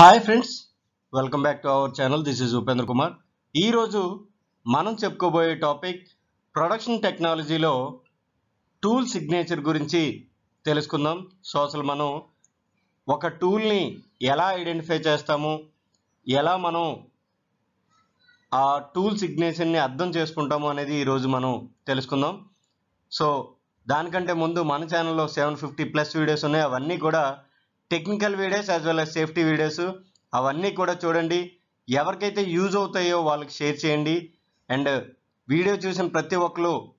Hi friends welcome back to our channel. This is Upendra Kumar. ఈరోజు మనం చెప్పుకోబోయే topic production టెక్నాలజీలో tool signature గురించి తెలుసుకుందాం. సో అసలు మనం ఒక టూల్ని ఎలా ఐడెంటిఫై చేస్తాము ఎలా మనం ఆ టూల్ సిగ్నేచర్ని అర్థం చేసుకుంటాము అనేది ఈరోజు మనం తెలుసుకుందాం. సో దానికంటే ముందు మన ఛానల్లో సెవెన్ ఫిఫ్టీ ప్లస్ వీడియోస్ ఉన్నాయి. అవన్నీ కూడా technical videos as well as safety videos. అవన్నీ కూడా చూడండి. ఎవరికైతే యూజ్ అవుతాయో వాళ్ళకి షేర్ చేయండి. అండ్ వీడియో చూసిన ప్రతి ఒక్కరు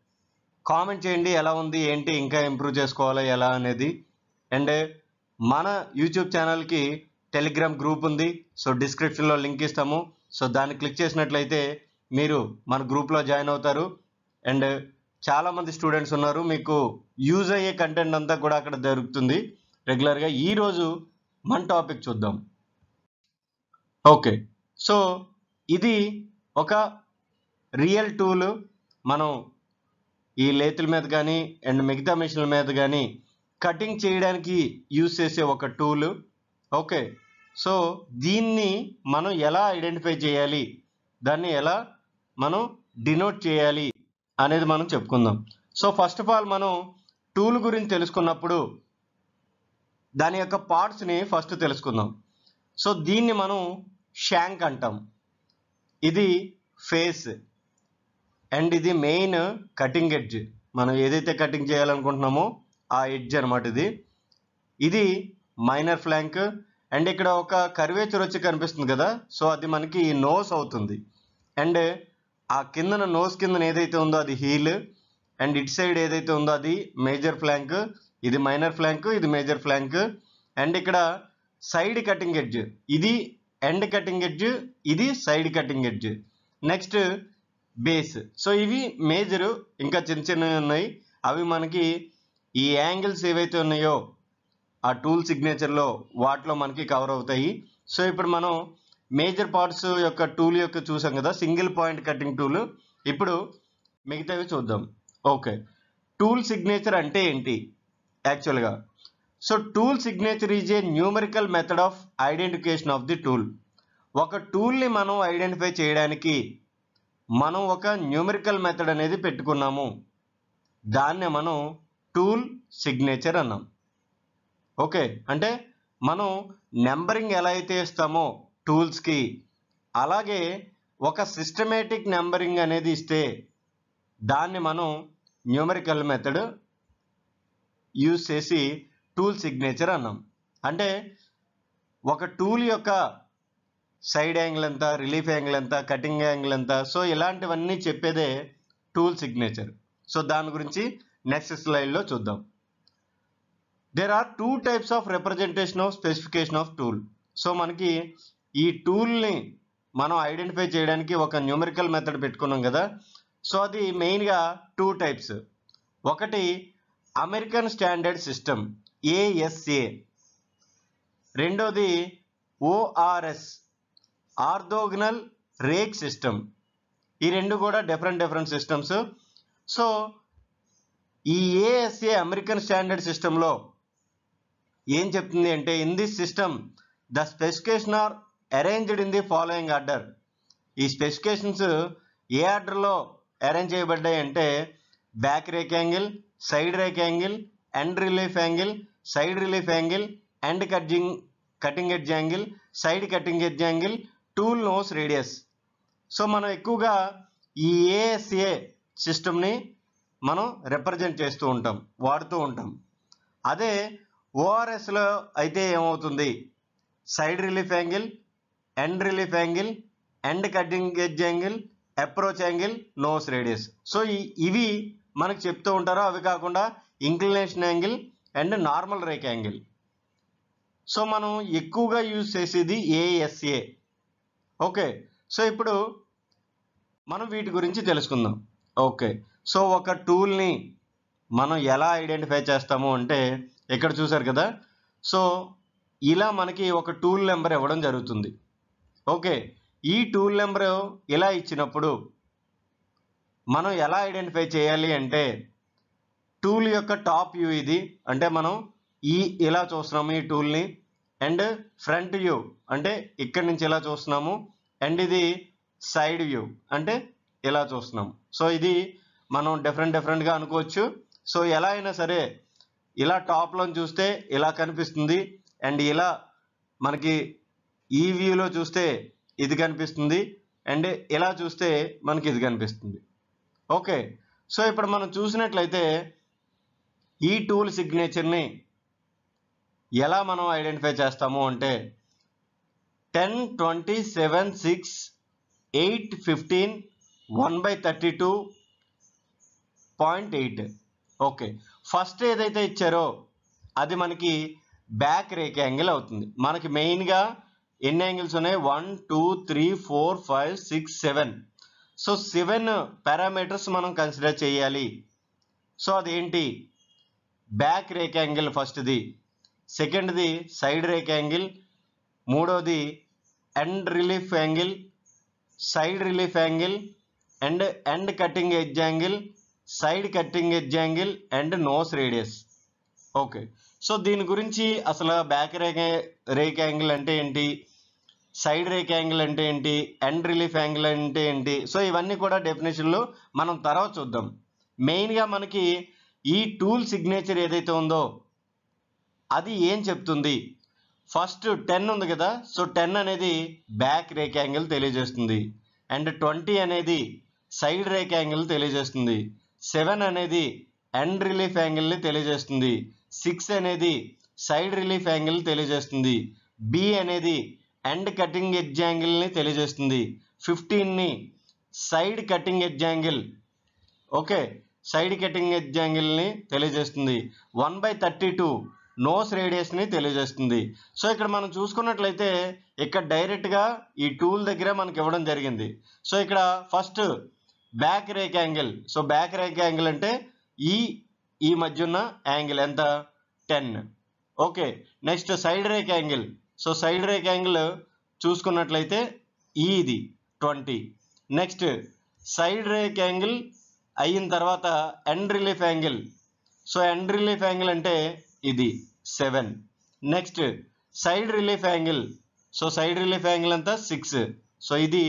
కామెంట్ చేయండి. ఎలా ఉంది? ఏంటి? ఇంకా ఇంప్రూవ్ చేసుకోవాలి? ఎలా అనేది. అండ్ మన యూట్యూబ్ ఛానల్కి టెలిగ్రామ్ గ్రూప్ ఉంది. సో డిస్క్రిప్షన్లో లింక్ ఇస్తాము. సో దాన్ని క్లిక్ చేసినట్లయితే మీరు మన గ్రూప్లో జాయిన్ అవుతారు. అండ్ చాలామంది స్టూడెంట్స్ ఉన్నారు. మీకు యూజ్ అయ్యే కంటెంట్ అంతా కూడా అక్కడ దొరుకుతుంది. రెగ్యులర్గా ఈరోజు మన టాపిక్ చూద్దాం. ఓకే. సో ఇది ఒక రియల్ టూల్. మనం ఈ లేతుల మీద కానీ అండ్ మిగతా మిషన్ల మీద కానీ కటింగ్ చేయడానికి యూజ్ చేసే ఒక టూల్. ఓకే. సో దీన్ని మనం ఎలా ఐడెంటిఫై చేయాలి? దాన్ని ఎలా మనం డినోట్ చేయాలి? అనేది మనం చెప్పుకుందాం. సో ఫస్ట్ ఆఫ్ ఆల్ మనం టూల్ గురించి తెలుసుకున్నప్పుడు దాని యొక్క పార్ట్స్ని ఫస్ట్ తెలుసుకుందాం. సో దీన్ని మనం షాంక్ అంటాం. ఇది ఫేస్ అండ్ ఇది మెయిన్ కటింగ్ ఎడ్జ్ మనం ఏదైతే కటింగ్ చేయాలనుకుంటున్నామో ఆ ఎడ్జ్ అనమాట ఇది. ఇది మైనర్ ఫ్లాంక్ అండ్ ఇక్కడ ఒక కర్వేచర్ వచ్చి కనిపిస్తుంది కదా సో అది మనకి నోస్ అవుతుంది. అండ్ ఆ కిందన నోస్ కిందన ఏదైతే ఉందో అది హీల్ అండ్ ఇట్ సైడ్ ఏదైతే ఉందో అది మేజర్ ఫ్లాంక్ ఇది మైనర్ ఫ్లాంక్ ఇది మేజర్ ఫ్లాంక్ అండ్ ఇక్కడ సైడ్ కటింగ్ ఎడ్జ్ ఇది ఎండ్ కటింగ్ ఎడ్జ్ ఇది side cutting edge next base so ఇవి మేజరు ఇంకా చిన్న చిన్నవి ఉన్నాయి. అవి మనకి ఈ యాంగిల్స్ ఏవైతే ఉన్నాయో ఆ టూల్ సిగ్నేచర్లో వాటిలో మనకి కవర్ అవుతాయి. సో ఇప్పుడు మనం మేజర్ పార్ట్స్ యొక్క టూల్ యొక్క చూసాం కదా సింగిల్ పాయింట్ కటింగ్ టూల్ ఇప్పుడు మిగతావి చూద్దాం. ఓకే టూల్ సిగ్నేచర్ అంటే ఏంటి? యాక్చువల్గా so tool signature is a numerical method of identification of the tool ఒక టూల్ని మనం ఐడెంటిఫై చేయడానికి మనం ఒక న్యూమరికల్ మెథడ్ అనేది పెట్టుకున్నాము. దాన్నే మనం టూల్ సిగ్నేచర్ అన్నాం. ఓకే అంటే మనం నెంబరింగ్ ఎలా అయితే ఇస్తామో టూల్స్కి అలాగే ఒక సిస్టమేటిక్ నెంబరింగ్ అనేది ఇస్తే దాన్ని మనం న్యూమరికల్ మెథడ్ యూజ్ చేసి టూల్ సిగ్నేచర్ అన్నాం. అంటే ఒక టూల్ యొక్క సైడ్ యాంగిల్ ఎంత రిలీఫ్ యాంగిల్ ఎంత కటింగ్ యాంగిల్ ఎంత సో ఇలాంటివన్నీ చెప్పేదే టూల్ సిగ్నేచర్ సో దాని గురించి నెక్స్ట్ స్లైడ్లో చూద్దాం. There are two types of representation of specification of tool so మనకి ఈ టూల్ని మనం ఐడెంటిఫై చేయడానికి ఒక న్యూమరికల్ మెథడ్ పెట్టుకున్నాం కదా. సో అది మెయిన్గా టూ టైప్స్ ఒకటి అమెరికన్ స్టాండర్డ్ సిస్టమ్ ఏఎస్ఏ రెండోది ఓఆర్ఎస్ ఆర్థోగ్నల్ రేక్ సిస్టమ్. ఈ రెండు కూడా డిఫరెంట్ డిఫరెంట్ సిస్టమ్స్. సో ఈ ఏఎస్ఏ అమెరికన్ స్టాండర్డ్ సిస్టంలో ఏం చెప్తుంది అంటే in this system the specification are arranged in the following order ఈ స్పెసిఫికేషన్స్ ఏ ఆర్డర్లో అరేంజ్ చేయబడ్డాయి అంటే back rake angle side rake angle end relief angle side relief angle end cutting cutting edge angle side cutting edge angle tool nose radius. So మనం ఎక్కువగా ఈ ASA సిస్టమ్ని మనం రిప్రజెంట్ చేస్తూ ఉంటాం వాడుతూ ఉంటాం. అదే ఓఆర్ఎస్లో అయితే ఏమవుతుంది? Side relief angle end relief angle end cutting edge angle approach angle nose radius. So ఇవి మనకు చెప్తూ ఉంటారు అవి కాకుండా inclination angle and normal rake angle. So మనం ఎక్కువగా యూజ్ చేసేది ఏఎస్ఏ ఓకే. సో ఇప్పుడు మనం వీటి గురించి తెలుసుకుందాం. ఓకే. సో ఒక టూల్ని మనం ఎలా ఐడెంటిఫై చేస్తాము అంటే ఇక్కడ చూసారు కదా. సో ఇలా మనకి ఒక టూల్ నెంబర్ ఇవ్వడం జరుగుతుంది. ఓకే. ఈ టూల్ నెంబర్ ఇలా ఇచ్చినప్పుడు మనం ఎలా ఐడెంటిఫై చేయాలి అంటే టూల్ యొక్క టాప్ వ్యూ ఇది. అంటే మనం ఈ ఇలా చూస్తున్నాము ఈ టూల్ని అండ్ ఫ్రంట్ వ్యూ అంటే ఇక్కడి నుంచి ఇలా చూస్తున్నాము. అండ్ ఇది సైడ్ వ్యూ అంటే ఇలా చూస్తున్నాం సో ఇది మనం డిఫరెంట్ డిఫరెంట్గా అనుకోవచ్చు. సో ఎలా అయినా సరే ఇలా టాప్లో చూస్తే ఇలా కనిపిస్తుంది. అండ్ ఇలా మనకి ఈ వ్యూలో చూస్తే ఇది కనిపిస్తుంది. అండ్ ఇలా చూస్తే మనకి ఇది కనిపిస్తుంది. ఓకే. సో ఇప్పుడు మనం చూసినట్లయితే ఈ టూల్ సిగ్నేచర్ని ఎలా మనం ఐడెంటిఫై చేస్తాము అంటే ten twenty seven six eight fifteen one by thirty two point eight. Okay. First ఏదైతే ఇచ్చారో అది మనకి బ్యాక్ రేక్ యాంగిల్ అవుతుంది. మనకి మెయిన్గా ఎన్ని యాంగిల్స్ ఉన్నాయి? One two three four five six seven. So seven parameters మనం కన్సిడర్ చేయాలి. సో అదేంటి? బ్యాక్ రేక్ యాంగిల్ ఫస్ట్ది సెకండ్ది సైడ్ రేక్ యాంగిల్ మూడోది end relief angle side relief angle and end cutting edge angle side cutting edge angle and nose radius okay so దీని గురించి అసలు back rake rake angle అంటే ఏంటి? Side rake angle అంటే ఏంటి? ఎండ్ రిలీఫ్ యాంగిల్ అంటే ఏంటి? సో ఇవన్నీ కూడా డెఫినేషన్లు మనం తర్వాత చూద్దాం. మెయిన్గా మనకి ఈ టూల్ సిగ్నేచర్ ఏదైతే ఉందో అది ఏం చెప్తుంది? ఫస్ట్ టెన్ ఉంది కదా సో టెన్ అనేది బ్యాక్ రేక్ యాంగిల్ తెలియజేస్తుంది. అండ్ ట్వంటీ అనేది సైడ్ రేక్ యాంగిల్ తెలియజేస్తుంది. సెవెన్ అనేది ఎండ్ రిలీఫ్ యాంగిల్ని తెలియజేస్తుంది. సిక్స్ అనేది సైడ్ రిలీఫ్ యాంగిల్ తెలియజేస్తుంది. బి అనేది ఎండ్ కటింగ్ ఎడ్జ్ యాంగిల్ని తెలియజేస్తుంది. ఫిఫ్టీన్ని side cutting edge angle okay side cutting edge యాంగిల్ని తెలియజేస్తుంది. One by thirty two nose రేడియస్ని తెలియజేస్తుంది. సో ఇక్కడ మనం చూసుకున్నట్లయితే ఇక్కడ డైరెక్ట్గా ఈ టూల్ దగ్గర మనకి ఇవ్వడం జరిగింది. సో ఇక్కడ first back rake angle. So back rake angle అంటే ఈ ఈ మధ్య ఉన్న యాంగిల్ ఎంత? Ten. Okay next side rake angle. So side rake angle చూసుకున్నట్లయితే ఈ ఇది twenty. Next side rake angle అయిన తర్వాత end relief angle. So end relief angle అంటే ఇది seven. Next side relief angle. So side relief angle అంతా six. So ఇది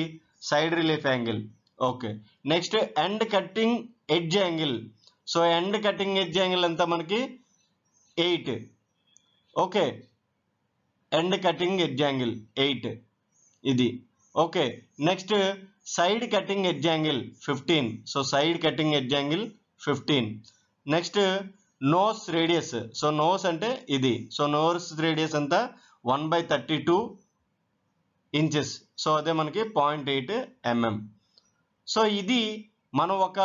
side relief angle. Okay. Next end cutting edge angle. So end cutting edge angle అంతా మనకి eight. Okay. End cutting edge angle eight ఇది. Okay next side cutting edge angle fifteen so side cutting edge angle fifteen next nose radius so nose అంటే ఇది. So nose radius అంతా one by thirty two inches so అదే మనకి point eight MM so ఇది మనం ఒక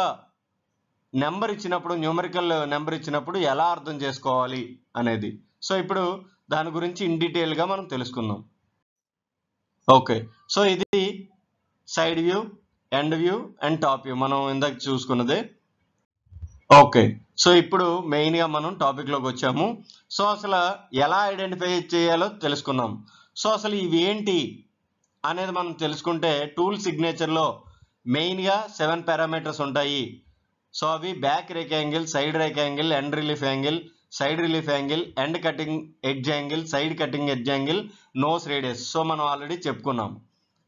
number ఇచ్చినప్పుడు numerical number ఇచ్చినప్పుడు ఎలా అర్థం చేసుకోవాలి అనేది. సో ఇప్పుడు దాని గురించి ఇన్ డీటెయిల్గా మనం తెలుసుకుందాం. ఓకే సో ఇది side view end view and top view మనం ఇందాక చూసుకున్నదే. ఓకే సో ఇప్పుడు మెయిన్గా మనం టాపిక్లోకి వచ్చాము. సో అసలు ఎలా ఐడెంటిఫై చేయాలో తెలుసుకున్నాం సో అసలు ఇవి ఏంటి అనేది మనం తెలుసుకుంటే టూల్ సిగ్నేచర్లో మెయిన్గా సెవెన్ పారామీటర్స్ ఉంటాయి. సో అవి back rake angle side rake angle end relief angle side relief angle end cutting edge angle side cutting edge angle nose radius. So మనం ఆల్రెడీ చెప్పుకున్నాం.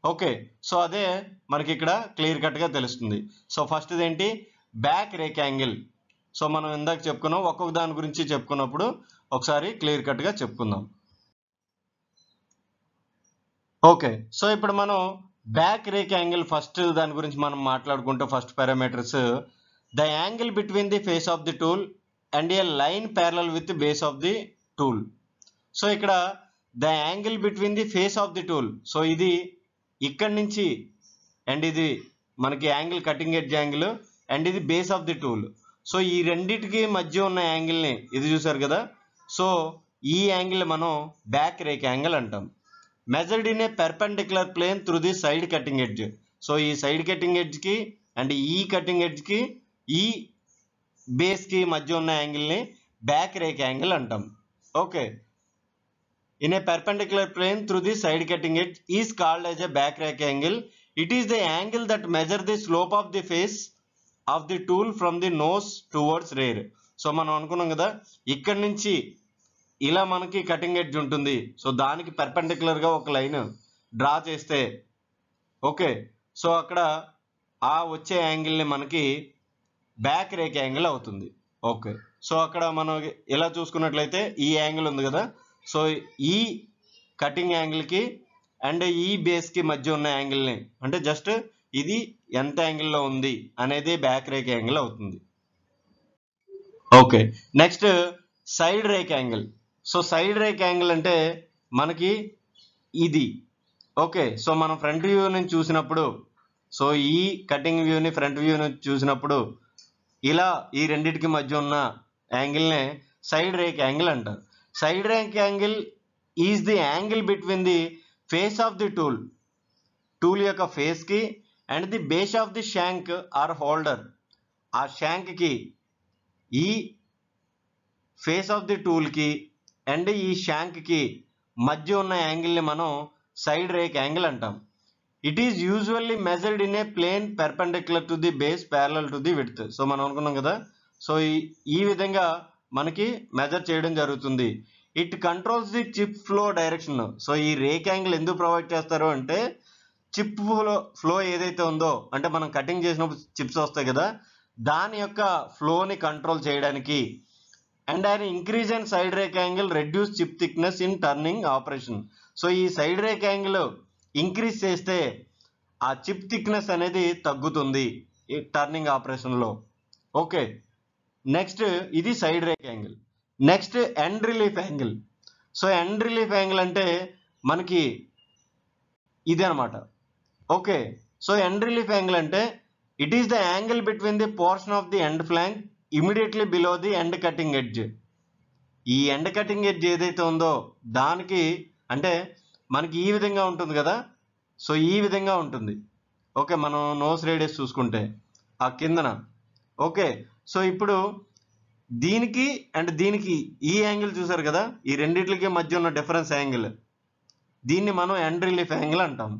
ఓకే. సో అదే మనకి ఇక్కడ క్లియర్ కట్గా తెలుస్తుంది. సో ఫస్ట్ ఏంటి బ్యాక్ రేక్ యాంగిల్. సో మనం ఇందాక చెప్పుకున్నాం. ఒక్కొక్క దాని గురించి చెప్పుకున్నప్పుడు ఒకసారి క్లియర్ కట్గా చెప్పుకుందాం. ఓకే. సో ఇప్పుడు మనం బ్యాక్ రేక్ యాంగిల్ ఫస్ట్ దాని గురించి మనం మాట్లాడుకుంటే first parameters the angle between the face of the tool and a line parallel with base of the tool so ఇక్కడ the angle between the face of the tool so ఇది ఇక్కడి నుంచి and ఇది మనకి angle cutting edge angle and ఇది base of the tool so ఈ రెండిటికి మధ్య ఉన్న యాంగిల్ని ఇది చూసారు కదా? సో ఈ యాంగిల్ మనం బ్యాక్ రేక్ యాంగిల్ అంటాం. Measured in a perpendicular plane through the side cutting edge so ఈ సైడ్ కటింగ్ ఎడ్జ్కి అండ్ ఈ కటింగ్ ఎడ్జ్కి ఈ బేస్కి మధ్య ఉన్న యాంగిల్ని బ్యాక్ రేక్ యాంగిల్ అంటాం. Okay in a perpendicular plane through the side cutting it is called as a back rake angle it is the angle that measure the slope of the face of the tool from the nose towards rear so మనం అనుకున్నాం కదా ఇక్కడి నుంచి ఇలా మనకి cutting edge ఉంటుంది. So దానికి పెర్పెండిక్యులర్గా ఒక లైన్ డ్రా చేస్తే ఓకే సో అక్కడ ఆ వచ్చే యాంగిల్ని మనకి బ్యాక్ రేక్ యాంగిల్ అవుతుంది. ఓకే. సో అక్కడ మనం ఇలా చూసుకున్నట్లయితే ఈ యాంగిల్ ఉంది కదా. సో ఈ కటింగ్ యాంగిల్కి అండ్ ఈ బేస్కి మధ్య ఉన్న యాంగిల్ని అంటే జస్ట్ ఇది ఎంత యాంగిల్లో ఉంది అనేది బ్యాక్ రేక్ యాంగిల్ అవుతుంది. Okay. Next side rake angle. So side rake angle అంటే మనకి ఇది. ఓకే. సో మనం ఫ్రంట్ వ్యూ నుంచి చూసినప్పుడు సో ఈ కటింగ్ వ్యూని ఫ్రంట్ వ్యూ నుంచి చూసినప్పుడు ఇలా ఈ రెండింటికి మధ్య ఉన్న యాంగిల్నే సైడ్ రేక్ యాంగిల్ అంటారు. Side rake angle is the angle between the face of the tool. Tool యొక్క ఫేస్కి and the base of the shank or holder. ఆ షాంక్కి ఈ ఫేస్ ఆఫ్ ది టూల్కి అండ్ ఈ షాంక్కి మధ్య ఉన్న యాంగిల్ని మనం సైడ్ రేక్ యాంగిల్ అంటాం. It is usually measured in a plane perpendicular to the base parallel to the width so మనం అనుకున్నాం కదా? సో ఈ ఈ విధంగా మనకి మెజర్ చేయడం జరుగుతుంది. It controls the chip flow direction so ఈ రేక్ యాంగిల్ ఎందుకు ప్రొవైడ్ చేస్తారు అంటే చిప్ ఫ్లో ఫ్లో ఏదైతే ఉందో అంటే మనం కటింగ్ చేసినప్పుడు చిప్స్ వస్తాయి కదా దాని యొక్క ఫ్లోని కంట్రోల్ చేయడానికి అండ్ ఆయన increase and side rake angle reduce chip thickness in turning operation so ఈ సైడ్ రేక్ యాంగిల్ ఇంక్రీజ్ చేస్తే ఆ చిప్ థిక్నెస్ అనేది తగ్గుతుంది ఈ టర్నింగ్ ఆపరేషన్లో. ఓకే. నెక్స్ట్ ఇది side rake angle. Next end relief angle. So end relief angle అంటే మనకి ఇది అనమాట okay. So end relief angle అంటే it is the angle between the portion of the end flank immediately below the end cutting edge. ఈ end cutting edge ఏదైతే ఉందో దానికి అంటే మనకి ఈ విధంగా ఉంటుంది కదా? సో ఈ విధంగా ఉంటుంది. ఓకే మనం నోస్ రేడియస్ చూసుకుంటే ఆ కిందన. ఓకే సో ఇప్పుడు దీనికి అండ్ దీనికి ఈ యాంగిల్ చూసారు కదా? ఈ రెండింటికి మధ్య ఉన్న డిఫరెన్స్ యాంగిల్. దీన్ని మనం ఎండ్ రిలీఫ్ యాంగిల్ అంటాం.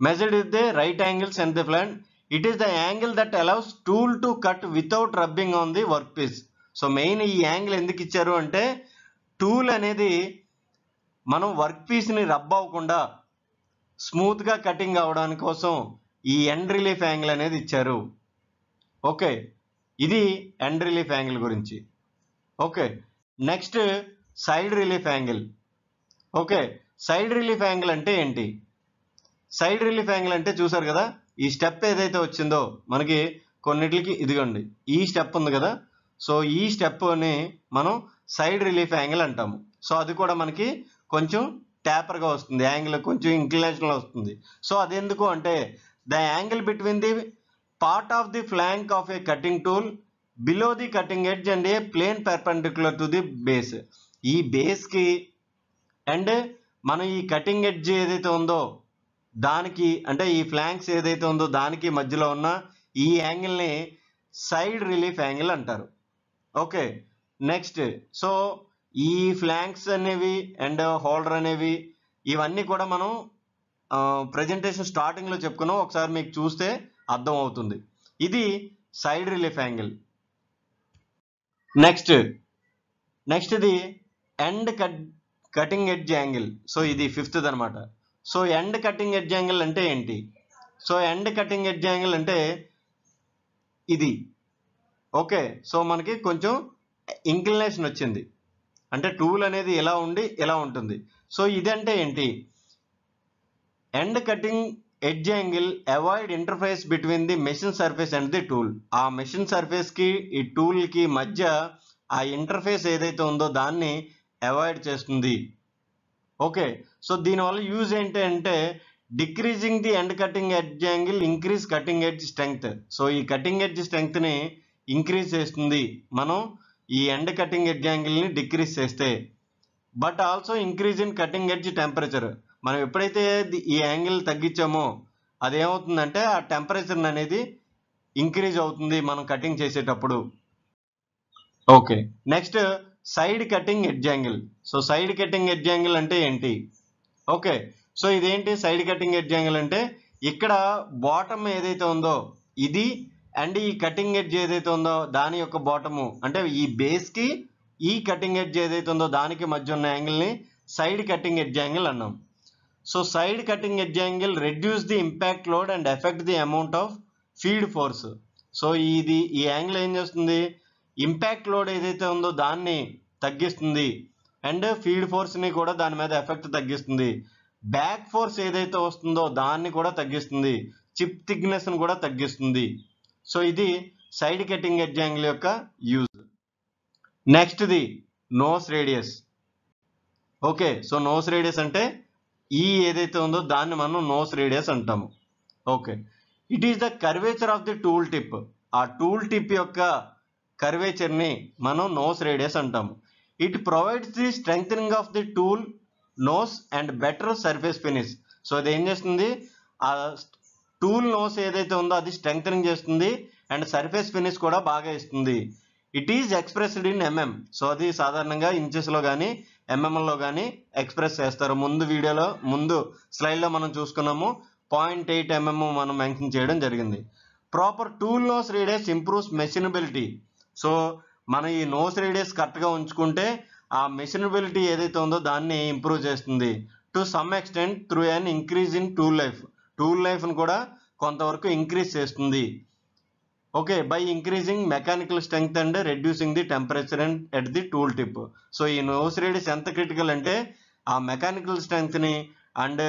Measured is the right angles and the flank it is the angle that allows tool to cut without rubbing on the work piece so main ఈ యాంగిల్ ఎందుకు ఇచ్చారు అంటే tool అనేది మనం work పీస్ని rub అవ్వకుండా స్మూత్గా కటింగ్ అవడానికి కోసం ఈ ఎండ్ రిలీఫ్ యాంగిల్ అనేది ఇచ్చారు. ఓకే. ఇది ఎండ్ రిలీఫ్ యాంగిల్ గురించి. Okay. Next side relief angle okay. Side relief angle అంటే ఏంటి? సైడ్ రిలీఫ్ యాంగిల్ అంటే చూసారు కదా ఈ స్టెప్ ఏదైతే వచ్చిందో మనకి కొన్నిటికి ఇదిగోండి ఈ స్టెప్ ఉంది కదా సో ఈ స్టెప్ని మనం సైడ్ రిలీఫ్ యాంగిల్ అంటాము. సో అది కూడా మనకి కొంచెం ట్యాపర్గా వస్తుంది యాంగిల్ కొంచెం ఇంక్లినేషన్లో వస్తుంది. సో అది ఎందుకు అంటే the angle between the part of the flank of a cutting tool below the cutting edge and a plane perpendicular to the base ఈ బేస్కి అండ్ మనం ఈ కటింగ్ ఎడ్జ్ ఏదైతే ఉందో దానికి అంటే ఈ ఫ్లాంక్స్ ఏదైతే ఉందో దానికి మధ్యలో ఉన్న ఈ యాంగిల్ని సైడ్ రిలీఫ్ యాంగిల్ అంటారు. ఓకే నెక్స్ట్ సో ఈ ఫ్లాంక్స్ అనేవి అండ్ హోల్డర్ అనేవి ఇవన్నీ కూడా మనం ప్రజెంటేషన్ స్టార్టింగ్లో చెప్పుకున్నాం. ఒకసారి మీకు చూస్తే అర్థం అవుతుంది. ఇది side relief angle next next ఇది end cut cutting edge angle so ఇది ఫిఫ్త్ అనమాట so end cutting edge angle అంటే ఏంటి? So end cutting edge angle అంటే ఇది. ఓకే సో మనకి కొంచెం ఇంక్లినేషన్ వచ్చింది. అంటే టూల్ అనేది ఎలా ఉండి ఎలా ఉంటుంది. సో ఇదంటే ఏంటి? End cutting edge angle avoid interface between the machine surface and the tool ఆ మెషిన్ సర్ఫేస్కి ఈ టూల్కి మధ్య ఆ ఇంటర్ఫేస్ ఏదైతే ఉందో దాన్ని అవాయిడ్ చేస్తుంది. ఓకే. సో దీనివల్ల యూజ్ ఏంటి అంటే decreasing the end cutting edge angle increase cutting edge strength so ఈ కటింగ్ ఎడ్జ్ స్ట్రెంగ్త్ని ఇంక్రీజ్ చేస్తుంది. మనం ఈ ఎండ్ కటింగ్ ఎడ్జ్ యాంగిల్ని డిక్రీజ్ చేస్తే but also increase in cutting edge temperature మనం ఎప్పుడైతే ఈ యాంగిల్ తగ్గించామో అదేమవుతుందంటే ఆ టెంపరేచర్ అనేది ఇంక్రీజ్ అవుతుంది మనం కటింగ్ చేసేటప్పుడు. Okay next side cutting edge angle so side cutting edge angle అంటే ఏంటి? ఓకే సో ఇదేంటి సైడ్ కటింగ్ ఎడ్జ్ యాంగిల్ అంటే ఇక్కడ బాటమ్ ఏదైతే ఉందో ఇది అండ్ ఈ కటింగ్ ఎడ్జ్ ఏదైతే ఉందో దాని యొక్క బాటము అంటే ఈ బేస్కి ఈ కటింగ్ ఎడ్జ్ ఏదైతే ఉందో దానికి మధ్య ఉన్న యాంగిల్ని సైడ్ కటింగ్ ఎడ్జ్ యాంగిల్ అన్నాం. So side cutting edge angle reduce the impact load and effect the amount of feed force so ఇది ఈ యాంగిల్ ఏం చేస్తుంది? ఇంపాక్ట్ లోడ్ ఏదైతే ఉందో దాన్ని తగ్గిస్తుంది. అండ్ ఫీడ్ ఫోర్స్ని కూడా దాని మీద ఎఫెక్ట్ తగ్గిస్తుంది. బ్యాక్ ఫోర్స్ ఏదైతే వస్తుందో దాన్ని కూడా తగ్గిస్తుంది. చిప్ థిక్నెస్ని కూడా తగ్గిస్తుంది. సో ఇది సైడ్ కటింగ్ ఎడ్జ్ యాంగిల్ యొక్క use. నెక్స్ట్ది nose radius. Okay so nose radius అంటే ఈ ఏదైతే ఉందో దాన్ని మనం నోస్ రేడియస్ అంటాము. Okay it is the curvature of the tool tip. ఆ టూల్ టిప్ యొక్క కర్వేచర్ని మనం నోస్ రేడియస్ అంటాము. It provides the strength of the tool nose and better surface finish. So అది ఏం చేస్తుంది? ఆ టూల్ నోస్ ఏదైతే ఉందో అది స్ట్రెంగ్ చేస్తుంది అండ్ సర్ఫేస్ ఫినిష్ కూడా బాగా ఇస్తుంది. It is expressed in MM so అది సాధారణంగా ఇంచెస్లో కానీ ఎంఎంఎల్లో కానీ ఎక్స్ప్రెస్ చేస్తారు. ముందు వీడియోలో ముందు స్లైడ్లో మనం చూసుకున్నాము. పాయింట్ ఎయిట్ ఎంఎం మనం మెన్షన్ చేయడం జరిగింది. Proper tool nose radius improves machinability so మన ఈ నోస్ రేడియస్ కరెక్ట్గా ఉంచుకుంటే ఆ మెషినబిలిటీ ఏదైతే ఉందో దాన్ని ఇంప్రూవ్ చేస్తుంది. To some extent through an increase in tool life tool లైఫ్ను కూడా కొంతవరకు ఇంక్రీజ్ చేస్తుంది. Okay by increasing mechanical strength and reducing the temperature and at the tool tip. So ఈ నోస్ రేడియస్ ఎంత క్రిటికల్ అంటే ఆ మెకానికల్ స్ట్రెంగ్త్ని అండ్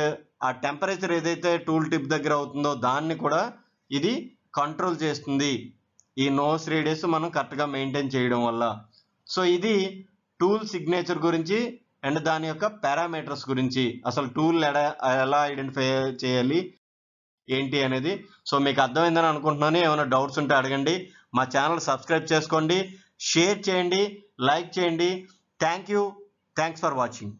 ఆ టెంపరేచర్ ఏదైతే టూల్ టిప్ దగ్గర అవుతుందో దాన్ని కూడా ఇది కంట్రోల్ చేస్తుంది. ఈ నోస్ రేడియస్ మనం కరెక్ట్గా మెయింటైన్ చేయడం వల్ల. సో ఇది టూల్ సిగ్నేచర్ గురించి అండ్ దాని యొక్క పారామీటర్స్ గురించి. అసలు టూల్ ఎలా ఎలా ఐడెంటిఫై చేయాలి? ఏంటి అనేది. సో మీకు అర్థమైందని అనుకుంటున్నాను. ఏమైనా డౌట్స్ ఉంటే అడగండి. మా ఛానల్ సబ్స్క్రైబ్ చేసుకోండి. షేర్ చేయండి. లైక్ చేయండి. Thank you. Thanks for watching.